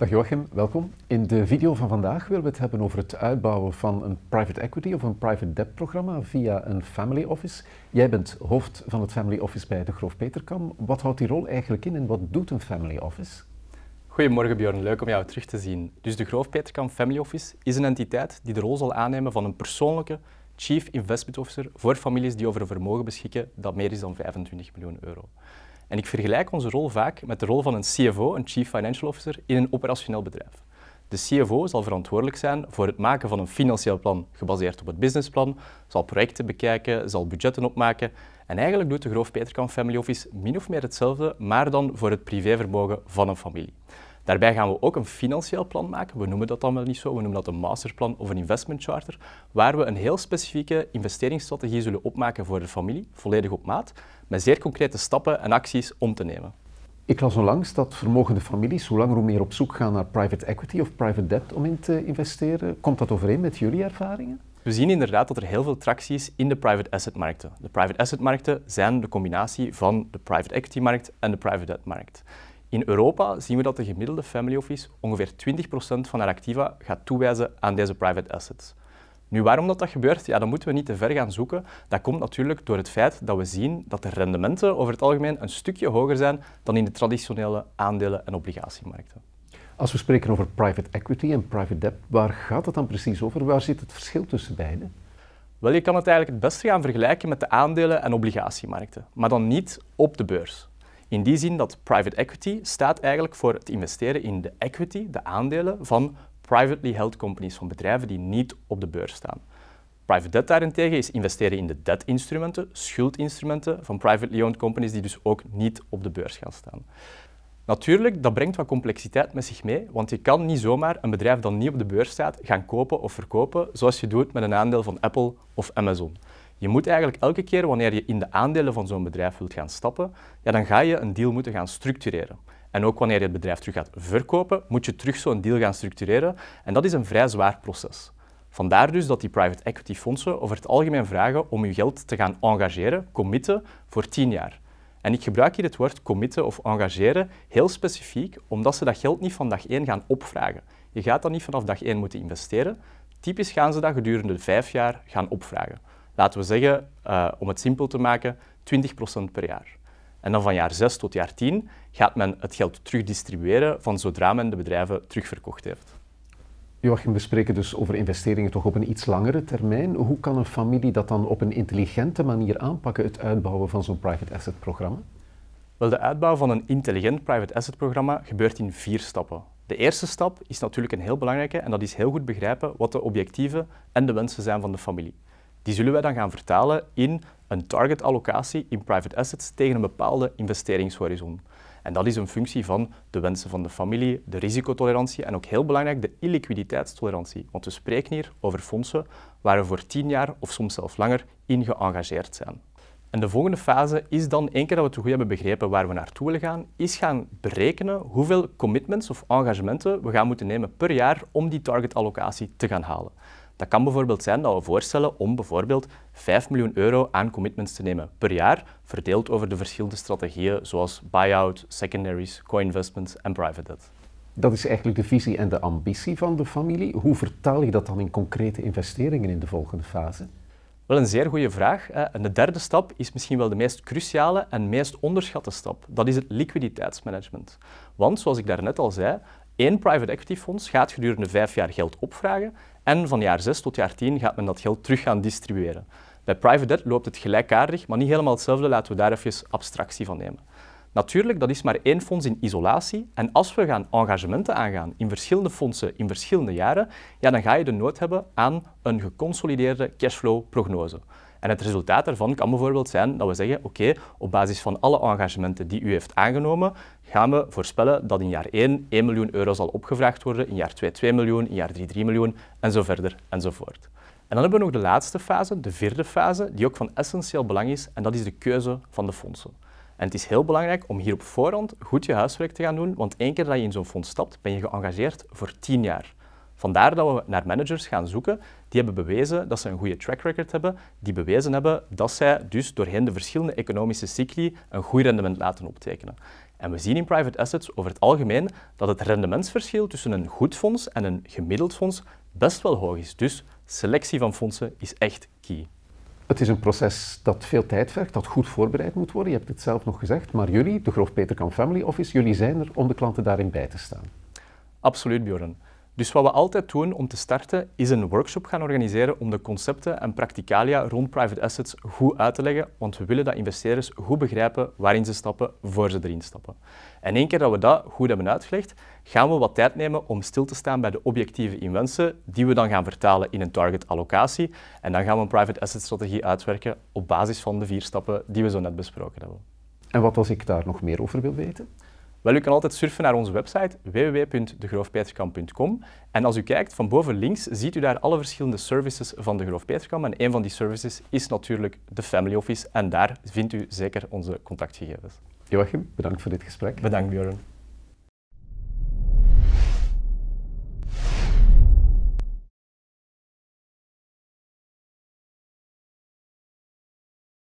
Dag Joachim, welkom. In de video van vandaag willen we het hebben over het uitbouwen van een private equity of een private debt programma via een family office. Jij bent hoofd van het family office bij de Groof Peterkam. Wat houdt die rol eigenlijk in en wat doet een family office? Goedemorgen Bjorn, leuk om jou terug te zien. Dus de Groof Peterkam Family Office is een entiteit die de rol zal aannemen van een persoonlijke Chief Investment Officer voor families die over een vermogen beschikken dat meer is dan 25 miljoen euro. En ik vergelijk onze rol vaak met de rol van een CFO, een Chief Financial Officer, in een operationeel bedrijf. De CFO zal verantwoordelijk zijn voor het maken van een financieel plan gebaseerd op het businessplan, zal projecten bekijken, zal budgetten opmaken en eigenlijk doet de Groof Peterkamp Family Office min of meer hetzelfde, maar dan voor het privévermogen van een familie. Daarbij gaan we ook een financieel plan maken. We noemen dat dan wel niet zo, we noemen dat een masterplan of een investment charter, waar we een heel specifieke investeringsstrategie zullen opmaken voor de familie, volledig op maat, met zeer concrete stappen en acties om te nemen. Ik las onlangs dat vermogende families hoe langer hoe meer op zoek gaan naar private equity of private debt om in te investeren. Komt dat overeen met jullie ervaringen? We zien inderdaad dat er heel veel tractie is in de private asset markten. De private asset markten zijn de combinatie van de private equity markt en de private debt markt. In Europa zien we dat de gemiddelde family office ongeveer 20% van haar activa gaat toewijzen aan deze private assets. Nu, waarom dat, dat gebeurt, ja, dan moeten we niet te ver gaan zoeken. Dat komt natuurlijk door het feit dat we zien dat de rendementen over het algemeen een stukje hoger zijn dan in de traditionele aandelen- en obligatiemarkten. Als we spreken over private equity en private debt, waar gaat het dan precies over? Waar zit het verschil tussen beide? Wel, je kan het eigenlijk het beste gaan vergelijken met de aandelen- en obligatiemarkten, maar dan niet op de beurs. In die zin dat private equity staat eigenlijk voor het investeren in de equity, de aandelen van privately held companies, van bedrijven die niet op de beurs staan. Private debt daarentegen is investeren in de debt-instrumenten, schuldinstrumenten van privately owned companies die dus ook niet op de beurs gaan staan. Natuurlijk, dat brengt wat complexiteit met zich mee, want je kan niet zomaar een bedrijf dat niet op de beurs staat gaan kopen of verkopen zoals je doet met een aandeel van Apple of Amazon. Je moet eigenlijk elke keer wanneer je in de aandelen van zo'n bedrijf wilt gaan stappen, ja, dan ga je een deal moeten gaan structureren. En ook wanneer je het bedrijf terug gaat verkopen, moet je terug zo'n deal gaan structureren. En dat is een vrij zwaar proces. Vandaar dus dat die private equity fondsen over het algemeen vragen om je geld te gaan engageren, committen, voor 10 jaar. En ik gebruik hier het woord committen of engageren heel specifiek, omdat ze dat geld niet van dag 1 gaan opvragen. Je gaat dat niet vanaf dag 1 moeten investeren. Typisch gaan ze dat gedurende 5 jaar gaan opvragen. Laten we zeggen, uh, om het simpel te maken, 20% per jaar. En dan van jaar 6 tot jaar 10 gaat men het geld terugdistribueren van zodra men de bedrijven terugverkocht heeft. Joachim, we spreken dus over investeringen toch op een iets langere termijn. Hoe kan een familie dat dan op een intelligente manier aanpakken, het uitbouwen van zo'n private asset programma? Wel, de uitbouw van een intelligent private asset programma gebeurt in vier stappen. De eerste stap is natuurlijk een heel belangrijke en dat is heel goed begrijpen wat de objectieven en de wensen zijn van de familie. Die zullen wij dan gaan vertalen in een target allocatie in private assets tegen een bepaalde investeringshorizon. En dat is een functie van de wensen van de familie, de risicotolerantie en ook heel belangrijk de illiquiditeitstolerantie. Want we spreken hier over fondsen waar we voor tien jaar of soms zelfs langer in geëngageerd zijn. En de volgende fase is dan, één keer dat we te goed hebben begrepen waar we naartoe willen gaan, is gaan berekenen hoeveel commitments of engagementen we gaan moeten nemen per jaar om die target allocatie te gaan halen. Dat kan bijvoorbeeld zijn dat we voorstellen om bijvoorbeeld 5 miljoen euro aan commitments te nemen per jaar, verdeeld over de verschillende strategieën zoals buyout, secondaries, co-investments en private debt. Dat is eigenlijk de visie en de ambitie van de familie. Hoe vertaal je dat dan in concrete investeringen in de volgende fase? Wel een zeer goede vraag. En de derde stap is misschien wel de meest cruciale en meest onderschatte stap. Dat is het liquiditeitsmanagement. Want, zoals ik daarnet al zei, één private equity fonds gaat gedurende vijf jaar geld opvragen en van jaar 6 tot jaar 10 gaat men dat geld terug gaan distribueren. Bij private debt loopt het gelijkaardig, maar niet helemaal hetzelfde. Laten we daar even abstractie van nemen. Natuurlijk, dat is maar één fonds in isolatie. En als we gaan engagementen aangaan in verschillende fondsen in verschillende jaren, ja, dan ga je de nood hebben aan een geconsolideerde cashflow-prognose. En het resultaat daarvan kan bijvoorbeeld zijn dat we zeggen, oké, op basis van alle engagementen die u heeft aangenomen, gaan we voorspellen dat in jaar 1 1 miljoen euro zal opgevraagd worden, in jaar 2 2 miljoen, in jaar 3 3 miljoen en zo verder enzovoort. En dan hebben we nog de laatste fase, de vierde fase, die ook van essentieel belang is, en dat is de keuze van de fondsen. En het is heel belangrijk om hier op voorhand goed je huiswerk te gaan doen, want één keer dat je in zo'n fonds stapt, ben je geëngageerd voor 10 jaar. Vandaar dat we naar managers gaan zoeken die hebben bewezen dat ze een goede track record hebben, die bewezen hebben dat zij dus doorheen de verschillende economische cycli een goed rendement laten optekenen. En we zien in private assets over het algemeen dat het rendementsverschil tussen een goed fonds en een gemiddeld fonds best wel hoog is. Dus selectie van fondsen is echt key. Het is een proces dat veel tijd vergt, dat goed voorbereid moet worden. Je hebt het zelf nog gezegd, maar jullie, de Groof Peterkamp Family Office, jullie zijn er om de klanten daarin bij te staan. Absoluut, Bjorn. Dus wat we altijd doen om te starten, is een workshop gaan organiseren om de concepten en practicalia rond private assets goed uit te leggen, want we willen dat investeerders goed begrijpen waarin ze stappen voor ze erin stappen. En één keer dat we dat goed hebben uitgelegd, gaan we wat tijd nemen om stil te staan bij de objectieve inwensen, die we dan gaan vertalen in een target allocatie. En dan gaan we een private asset strategie uitwerken op basis van de vier stappen die we zo net besproken hebben. En wat als ik daar nog meer over wil weten? Wel, u kan altijd surfen naar onze website www.degroofpeterkamp.com en als u kijkt van boven links ziet u daar alle verschillende services van de Groof Peterkamp en een van die services is natuurlijk de Family Office en daar vindt u zeker onze contactgegevens. Joachim, bedankt voor dit gesprek. Bedankt Björn.